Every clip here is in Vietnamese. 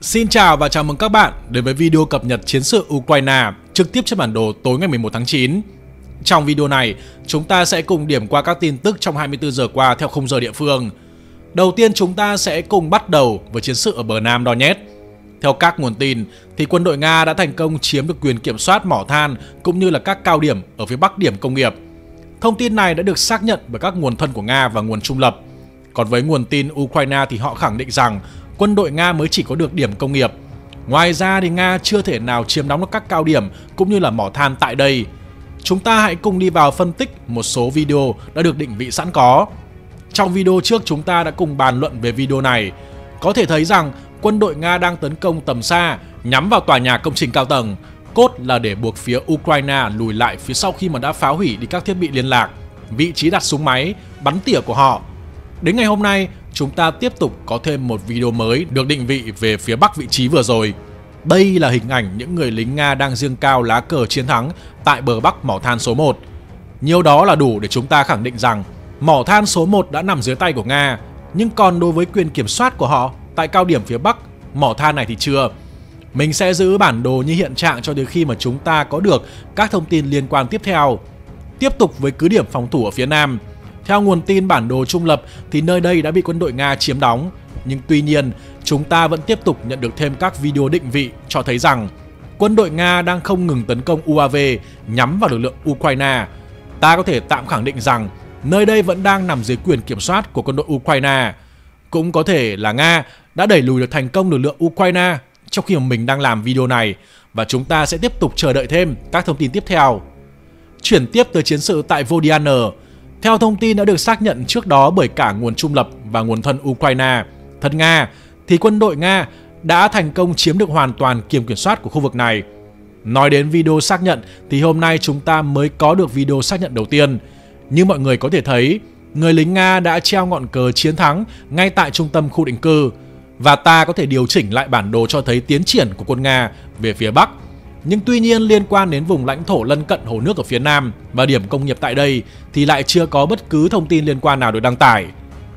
Xin chào và chào mừng các bạn đến với video cập nhật chiến sự Ukraine trực tiếp trên bản đồ tối ngày 11 tháng 9. Trong video này, chúng ta sẽ cùng điểm qua các tin tức trong 24 giờ qua theo khung giờ địa phương. Đầu tiên chúng ta sẽ cùng bắt đầu với chiến sự ở bờ Nam Donetsk. Theo các nguồn tin, thì quân đội Nga đã thành công chiếm được quyền kiểm soát mỏ than cũng như là các cao điểm ở phía bắc điểm công nghiệp. Thông tin này đã được xác nhận bởi các nguồn thân của Nga và nguồn trung lập. Còn với nguồn tin Ukraine thì họ khẳng định rằng quân đội Nga mới chỉ có được điểm công nghiệp. Ngoài ra thì Nga chưa thể nào chiếm đóng được các cao điểm cũng như là mỏ than tại đây. Chúng ta hãy cùng đi vào phân tích một số video đã được định vị sẵn có. Trong video trước chúng ta đã cùng bàn luận về video này. Có thể thấy rằng quân đội Nga đang tấn công tầm xa nhắm vào tòa nhà công trình cao tầng. Cốt là để buộc phía Ukraine lùi lại phía sau khi mà đã phá hủy đi các thiết bị liên lạc, vị trí đặt súng máy, bắn tỉa của họ. Đến ngày hôm nay, chúng ta tiếp tục có thêm một video mới được định vị về phía bắc vị trí vừa rồi. Đây là hình ảnh những người lính Nga đang dương cao lá cờ chiến thắng tại bờ bắc mỏ than số 1. Nhiều đó là đủ để chúng ta khẳng định rằng mỏ than số 1 đã nằm dưới tay của Nga, nhưng còn đối với quyền kiểm soát của họ tại cao điểm phía bắc, mỏ than này thì chưa. Mình sẽ giữ bản đồ như hiện trạng cho đến khi mà chúng ta có được các thông tin liên quan tiếp theo. Tiếp tục với cứ điểm phòng thủ ở phía nam. Theo nguồn tin bản đồ trung lập thì nơi đây đã bị quân đội Nga chiếm đóng. Nhưng tuy nhiên, chúng ta vẫn tiếp tục nhận được thêm các video định vị cho thấy rằng quân đội Nga đang không ngừng tấn công UAV nhắm vào lực lượng Ukraine. Ta có thể tạm khẳng định rằng nơi đây vẫn đang nằm dưới quyền kiểm soát của quân đội Ukraine. Cũng có thể là Nga đã đẩy lùi được thành công lực lượng Ukraine trong khi mà mình đang làm video này và chúng ta sẽ tiếp tục chờ đợi thêm các thông tin tiếp theo. Chuyển tiếp tới chiến sự tại Vodiane, theo thông tin đã được xác nhận trước đó bởi cả nguồn trung lập và nguồn thân Ukraine, thân Nga, thì quân đội Nga đã thành công chiếm được hoàn toàn kiểm kiểm soát của khu vực này. Nói đến video xác nhận thì hôm nay chúng ta mới có được video xác nhận đầu tiên. Như mọi người có thể thấy, người lính Nga đã treo ngọn cờ chiến thắng ngay tại trung tâm khu định cư và ta có thể điều chỉnh lại bản đồ cho thấy tiến triển của quân Nga về phía Bắc. Nhưng tuy nhiên liên quan đến vùng lãnh thổ lân cận hồ nước ở phía Nam và điểm công nghiệp tại đây thì lại chưa có bất cứ thông tin liên quan nào được đăng tải.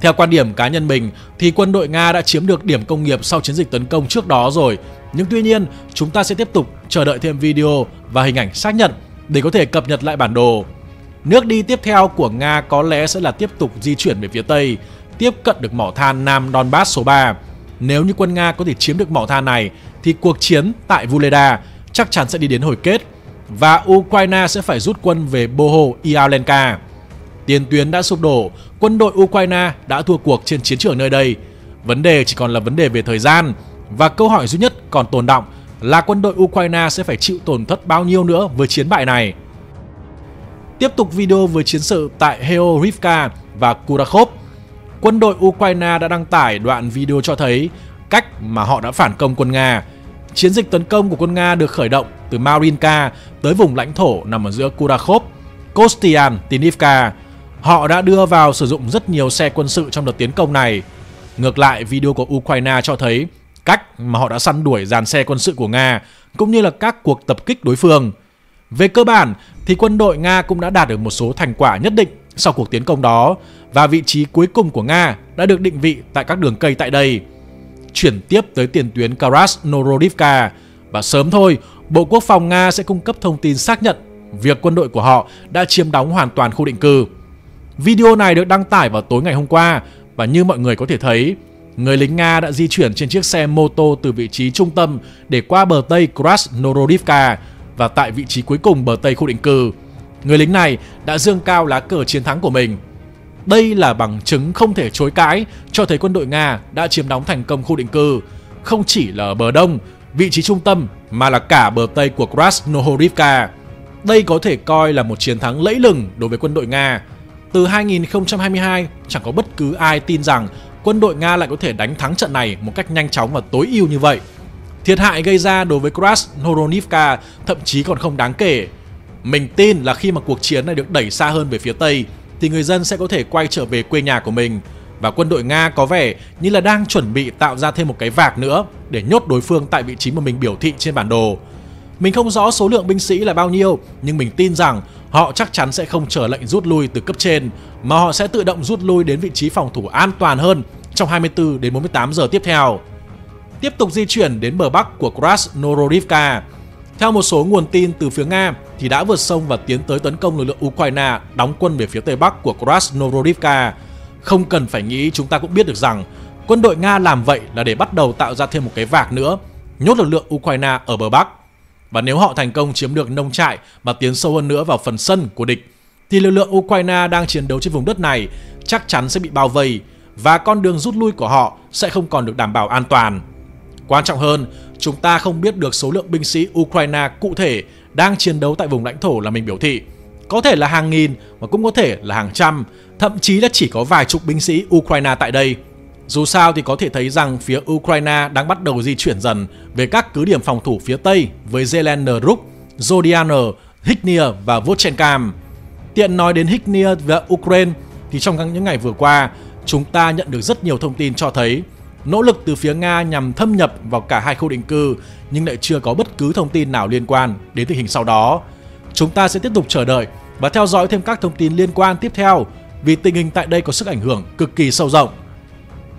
Theo quan điểm cá nhân mình thì quân đội Nga đã chiếm được điểm công nghiệp sau chiến dịch tấn công trước đó rồi. Nhưng tuy nhiên chúng ta sẽ tiếp tục chờ đợi thêm video và hình ảnh xác nhận để có thể cập nhật lại bản đồ. Nước đi tiếp theo của Nga có lẽ sẽ là tiếp tục di chuyển về phía Tây, tiếp cận được mỏ than Nam Donbass số 3. Nếu như quân Nga có thể chiếm được mỏ than này thì cuộc chiến tại Vuleda chắc chắn sẽ đi đến hồi kết và Ukraine sẽ phải rút quân về Boho Ialenka. Tiền tuyến đã sụp đổ, quân đội Ukraine đã thua cuộc trên chiến trường nơi đây. Vấn đề chỉ còn là vấn đề về thời gian và câu hỏi duy nhất còn tồn động là quân đội Ukraine sẽ phải chịu tổn thất bao nhiêu nữa với chiến bại này. Tiếp tục video với chiến sự tại Heorivka và Kurakhov. Quân đội Ukraine đã đăng tải đoạn video cho thấy cách mà họ đã phản công quân Nga. Chiến dịch tấn công của quân Nga được khởi động từ Marinka tới vùng lãnh thổ nằm ở giữa Kurakhov, Kostian, Tinivka. Họ đã đưa vào sử dụng rất nhiều xe quân sự trong đợt tiến công này. Ngược lại, video của Ukraine cho thấy cách mà họ đã săn đuổi dàn xe quân sự của Nga cũng như là các cuộc tập kích đối phương. Về cơ bản thì quân đội Nga cũng đã đạt được một số thành quả nhất định sau cuộc tiến công đó và vị trí cuối cùng của Nga đã được định vị tại các đường cây tại đây. Chuyển tiếp tới tiền tuyến Krasnorodivka và sớm thôi, Bộ Quốc phòng Nga sẽ cung cấp thông tin xác nhận việc quân đội của họ đã chiếm đóng hoàn toàn khu định cư. Video này được đăng tải vào tối ngày hôm qua và như mọi người có thể thấy, người lính Nga đã di chuyển trên chiếc xe mô tô từ vị trí trung tâm để qua bờ tây Krasnorodivka và tại vị trí cuối cùng bờ tây khu định cư. Người lính này đã dương cao lá cờ chiến thắng của mình. Đây là bằng chứng không thể chối cãi cho thấy quân đội Nga đã chiếm đóng thành công khu định cư, không chỉ là ở bờ đông, vị trí trung tâm mà là cả bờ tây của Krasnohorivka. Đây có thể coi là một chiến thắng lẫy lừng đối với quân đội Nga. Từ 2022, chẳng có bất cứ ai tin rằng quân đội Nga lại có thể đánh thắng trận này một cách nhanh chóng và tối ưu như vậy. Thiệt hại gây ra đối với Krasnohorivka thậm chí còn không đáng kể. Mình tin là khi mà cuộc chiến này được đẩy xa hơn về phía Tây thì người dân sẽ có thể quay trở về quê nhà của mình và quân đội Nga có vẻ như là đang chuẩn bị tạo ra thêm một cái vạc nữa để nhốt đối phương tại vị trí mà mình biểu thị trên bản đồ. Mình không rõ số lượng binh sĩ là bao nhiêu, nhưng mình tin rằng họ chắc chắn sẽ không chờ lệnh rút lui từ cấp trên, mà họ sẽ tự động rút lui đến vị trí phòng thủ an toàn hơn trong 24 đến 48 giờ tiếp theo. tiếp tục di chuyển đến bờ bắc của Krasnodarivka. Theo một số nguồn tin từ phía Nga thì đã vượt sông và tiến tới tấn công lực lượng Ukraine đóng quân về phía tây bắc của Krasnodarivka. Không cần phải nghĩ chúng ta cũng biết được rằng quân đội Nga làm vậy là để bắt đầu tạo ra thêm một cái vạc nữa, nhốt lực lượng Ukraine ở bờ bắc. Và nếu họ thành công chiếm được nông trại và tiến sâu hơn nữa vào phần sân của địch, thì lực lượng Ukraine đang chiến đấu trên vùng đất này chắc chắn sẽ bị bao vây và con đường rút lui của họ sẽ không còn được đảm bảo an toàn. Quan trọng hơn, chúng ta không biết được số lượng binh sĩ Ukraine cụ thể đang chiến đấu tại vùng lãnh thổ là mình biểu thị. Có thể là hàng nghìn và cũng có thể là hàng trăm, thậm chí là chỉ có vài chục binh sĩ Ukraine tại đây. Dù sao thì có thể thấy rằng phía Ukraine đang bắt đầu di chuyển dần về các cứ điểm phòng thủ phía Tây với Zelenderuk, Zodianer, Hiknia và Vochenkam. Tiện nói đến Hiknia và Ukraine thì trong những ngày vừa qua, chúng ta nhận được rất nhiều thông tin cho thấy nỗ lực từ phía Nga nhằm thâm nhập vào cả hai khu định cư nhưng lại chưa có bất cứ thông tin nào liên quan đến tình hình sau đó. Chúng ta sẽ tiếp tục chờ đợi và theo dõi thêm các thông tin liên quan tiếp theo vì tình hình tại đây có sức ảnh hưởng cực kỳ sâu rộng.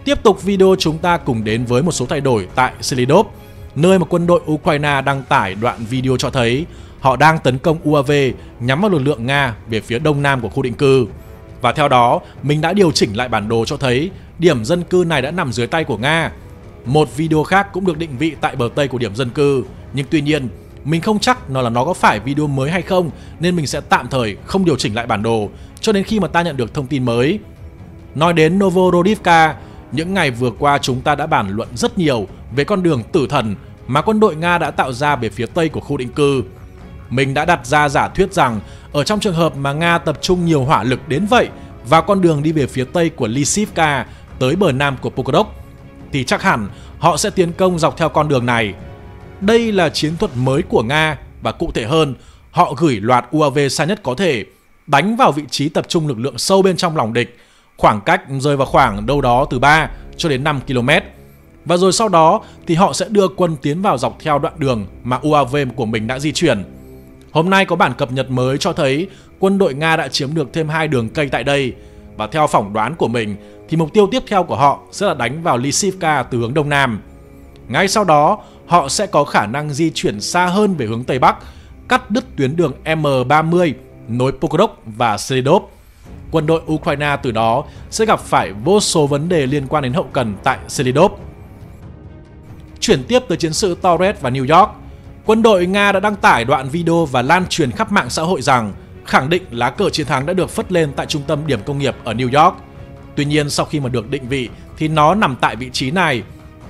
Tiếp tục video chúng ta cùng đến với một số thay đổi tại Selidov, nơi mà quân đội Ukraine đăng tải đoạn video cho thấy họ đang tấn công UAV nhắm vào lực lượng Nga về phía đông nam của khu định cư. Và theo đó, mình đã điều chỉnh lại bản đồ cho thấy điểm dân cư này đã nằm dưới tay của Nga. Một video khác cũng được định vị tại bờ tây của điểm dân cư, nhưng tuy nhiên, mình không chắc nó là nó có phải video mới hay không nên mình sẽ tạm thời không điều chỉnh lại bản đồ cho đến khi mà ta nhận được thông tin mới. Nói đến Novorodivka, những ngày vừa qua chúng ta đã bàn luận rất nhiều về con đường tử thần mà quân đội Nga đã tạo ra về phía tây của khu định cư. Mình đã đặt ra giả thuyết rằng ở trong trường hợp mà Nga tập trung nhiều hỏa lực đến vậy vào con đường đi về phía tây của Lysivka tới bờ nam của Pokrodok, thì chắc hẳn họ sẽ tiến công dọc theo con đường này. Đây là chiến thuật mới của Nga và cụ thể hơn, họ gửi loạt UAV xa nhất có thể, đánh vào vị trí tập trung lực lượng sâu bên trong lòng địch, khoảng cách rơi vào khoảng đâu đó từ 3 cho đến 5 km. Và rồi sau đó thì họ sẽ đưa quân tiến vào dọc theo đoạn đường mà UAV của mình đã di chuyển. Hôm nay có bản cập nhật mới cho thấy quân đội Nga đã chiếm được thêm hai đường cây tại đây và theo phỏng đoán của mình thì mục tiêu tiếp theo của họ sẽ là đánh vào Lysivka từ hướng đông nam. Ngay sau đó, họ sẽ có khả năng di chuyển xa hơn về hướng tây bắc, cắt đứt tuyến đường M30 nối Pokrov và Selidov. Quân đội Ukraine từ đó sẽ gặp phải vô số vấn đề liên quan đến hậu cần tại Selidov. Chuyển tiếp tới chiến sự Torres và New York, quân đội Nga đã đăng tải đoạn video và lan truyền khắp mạng xã hội rằng khẳng định lá cờ chiến thắng đã được phất lên tại trung tâm điểm công nghiệp ở New York. Tuy nhiên sau khi mà được định vị thì nó nằm tại vị trí này,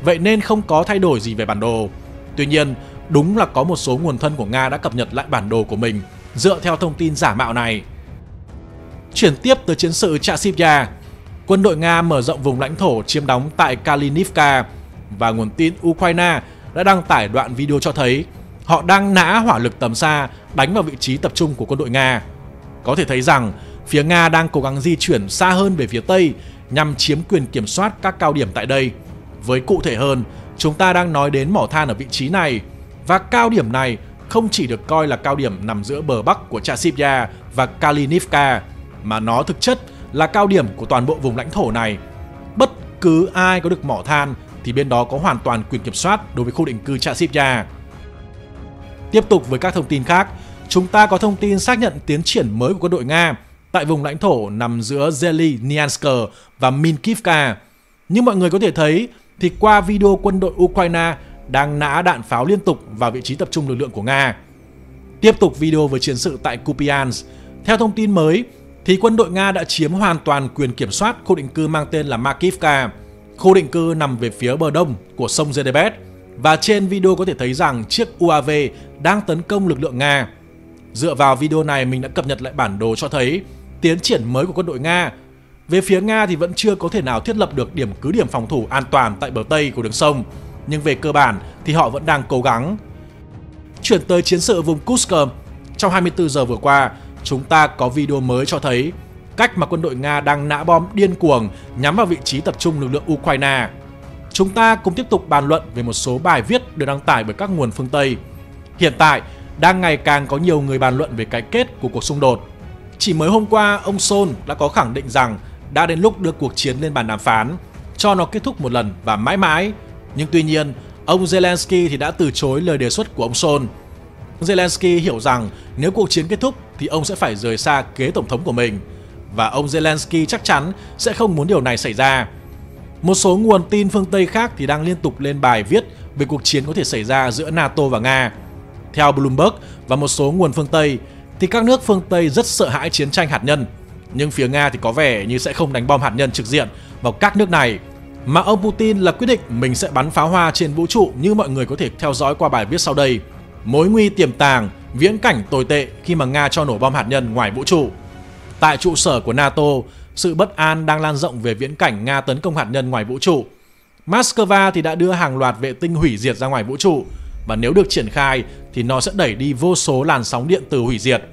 vậy nên không có thay đổi gì về bản đồ. Tuy nhiên, đúng là có một số nguồn thân của Nga đã cập nhật lại bản đồ của mình dựa theo thông tin giả mạo này. Chuyển tiếp tới chiến sự Chasivya, quân đội Nga mở rộng vùng lãnh thổ chiếm đóng tại Kalinivka và nguồn tin Ukraine đã đăng tải đoạn video cho thấy họ đang nã hỏa lực tầm xa đánh vào vị trí tập trung của quân đội Nga. Có thể thấy rằng phía Nga đang cố gắng di chuyển xa hơn về phía Tây nhằm chiếm quyền kiểm soát các cao điểm tại đây. Với cụ thể hơn, chúng ta đang nói đến mỏ than ở vị trí này và cao điểm này không chỉ được coi là cao điểm nằm giữa bờ bắc của Chasivya và Kalinivka mà nó thực chất là cao điểm của toàn bộ vùng lãnh thổ này. Bất cứ ai có được mỏ than thì bên đó có hoàn toàn quyền kiểm soát đối với khu định cư Chasivya. Tiếp tục với các thông tin khác, chúng ta có thông tin xác nhận tiến triển mới của quân đội Nga tại vùng lãnh thổ nằm giữa Zelny và Minkivka. Như mọi người có thể thấy, thì qua video quân đội Ukraine đang nã đạn pháo liên tục vào vị trí tập trung lực lượng của Nga. Tiếp tục video với chiến sự tại Kupiansk. Theo thông tin mới, thì quân đội Nga đã chiếm hoàn toàn quyền kiểm soát khu định cư mang tên là Makivka. Khu định cư nằm về phía bờ đông của sông Zedebet và trên video có thể thấy rằng chiếc UAV đang tấn công lực lượng Nga. Dựa vào video này mình đã cập nhật lại bản đồ cho thấy tiến triển mới của quân đội Nga. Về phía Nga thì vẫn chưa có thể nào thiết lập được điểm cứ điểm phòng thủ an toàn tại bờ Tây của đường sông, nhưng về cơ bản thì họ vẫn đang cố gắng. Chuyển tới chiến sự vùng Kursk, trong 24 giờ vừa qua, chúng ta có video mới cho thấy cách mà quân đội Nga đang nã bom điên cuồng nhắm vào vị trí tập trung lực lượng Ukraine. Chúng ta cùng tiếp tục bàn luận về một số bài viết được đăng tải bởi các nguồn phương Tây. Hiện tại, đang ngày càng có nhiều người bàn luận về cái kết của cuộc xung đột. Chỉ mới hôm qua, ông Sol đã có khẳng định rằng đã đến lúc đưa cuộc chiến lên bàn đàm phán, cho nó kết thúc một lần và mãi mãi. Nhưng tuy nhiên, ông Zelensky thì đã từ chối lời đề xuất của ông Sol. Zelensky hiểu rằng nếu cuộc chiến kết thúc thì ông sẽ phải rời xa kế tổng thống của mình và ông Zelensky chắc chắn sẽ không muốn điều này xảy ra. Một số nguồn tin phương Tây khác thì đang liên tục lên bài viết về cuộc chiến có thể xảy ra giữa NATO và Nga. Theo Bloomberg và một số nguồn phương Tây thì các nước phương Tây rất sợ hãi chiến tranh hạt nhân, nhưng phía Nga thì có vẻ như sẽ không đánh bom hạt nhân trực diện vào các nước này mà ông Putin là quyết định mình sẽ bắn pháo hoa trên vũ trụ như mọi người có thể theo dõi qua bài viết sau đây. Mối nguy tiềm tàng, viễn cảnh tồi tệ khi mà Nga cho nổ bom hạt nhân ngoài vũ trụ. Tại trụ sở của NATO, sự bất an đang lan rộng về viễn cảnh Nga tấn công hạt nhân ngoài vũ trụ. Moscow thì đã đưa hàng loạt vệ tinh hủy diệt ra ngoài vũ trụ và nếu được triển khai thì nó sẽ đẩy đi vô số làn sóng điện từ hủy diệt.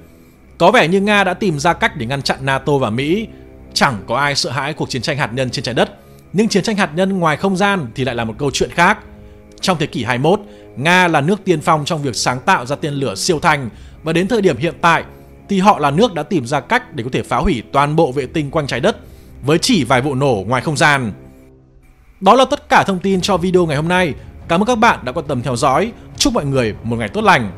Có vẻ như Nga đã tìm ra cách để ngăn chặn NATO và Mỹ. Chẳng có ai sợ hãi cuộc chiến tranh hạt nhân trên trái đất, nhưng chiến tranh hạt nhân ngoài không gian thì lại là một câu chuyện khác. Trong thế kỷ 21, Nga là nước tiên phong trong việc sáng tạo ra tên lửa siêu thanh và đến thời điểm hiện tại thì họ là nước đã tìm ra cách để có thể phá hủy toàn bộ vệ tinh quanh trái đất với chỉ vài vụ nổ ngoài không gian. Đó là tất cả thông tin cho video ngày hôm nay. Cảm ơn các bạn đã quan tâm theo dõi. Chúc mọi người một ngày tốt lành.